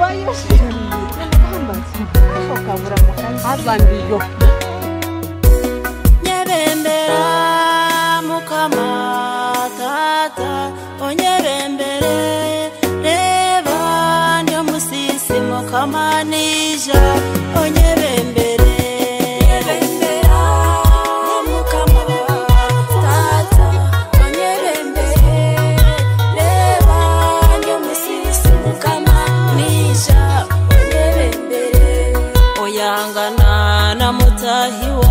ተባየሽ መሐመድ አፎካቡራ መካን አዛንዲ ዮ nyerendera mukama tata onyerendera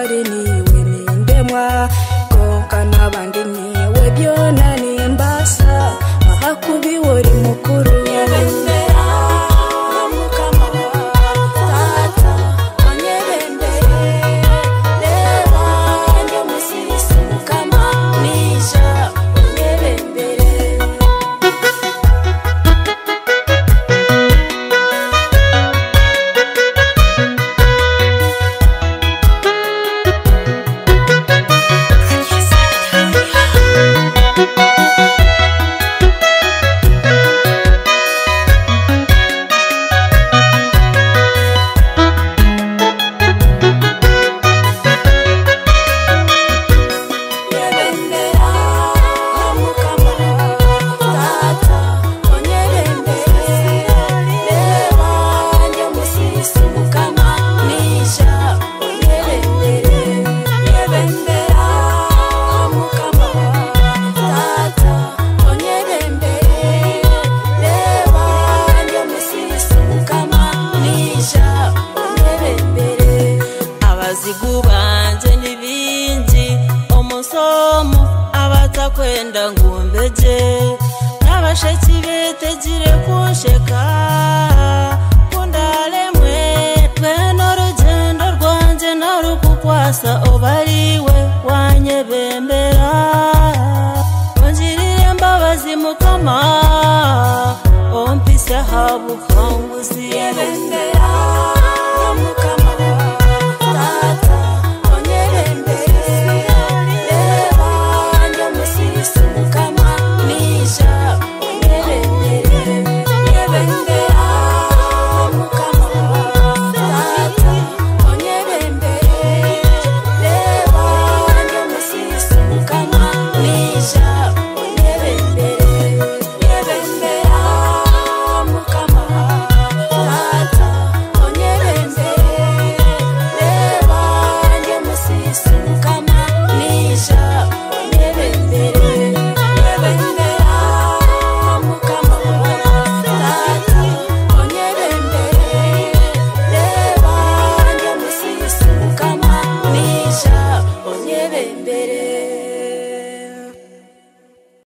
out in the kubanje n'ibindi umusomo abaza kwenda ngumbeje n'abasheki betegire kunsheka kundare mwe n'urugendo rwanjye narukukwasa ubariwe wanye bembera. Ungirire mbabazi mukama ompise habukanguzi yebembera